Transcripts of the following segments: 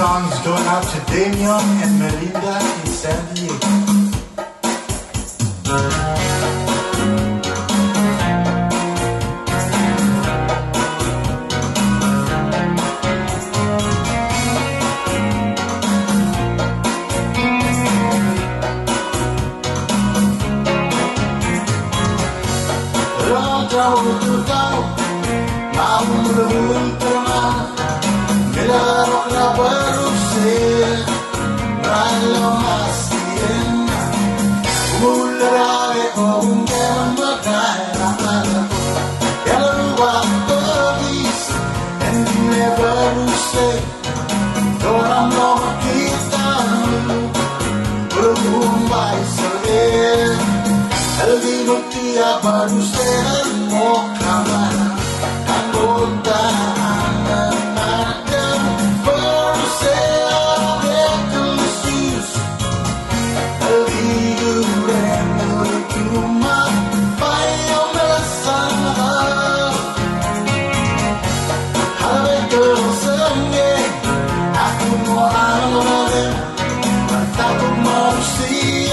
song is going out to Dammeone and Melinda in San Diego. jauh-jauh Namun belum And never say Orang nomor kita Belum baik selesai El vino tía para usted Meski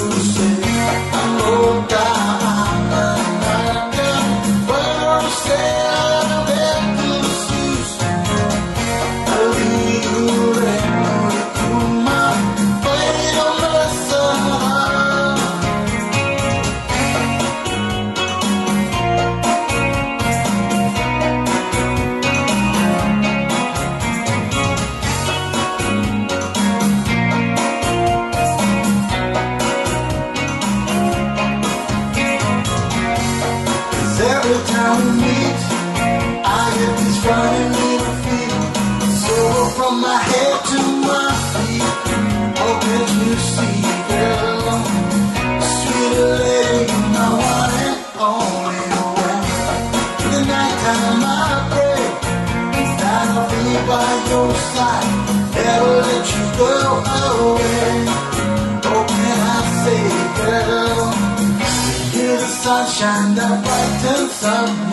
time we meet, I get this running little feeling. So from my head to my feet, can't you see, girl? Sweet lady, my one and only one. In the nighttime I pray that I'll be by your side, never let you go away. Oh, can I say, girl? Hear the sunshine that brightens my